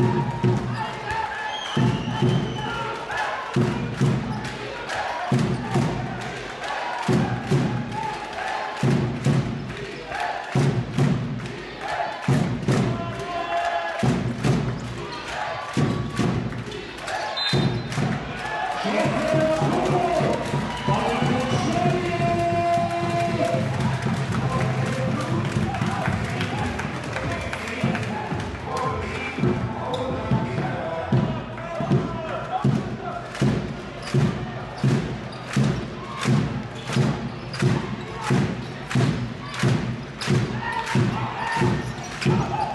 Yeah. Come on.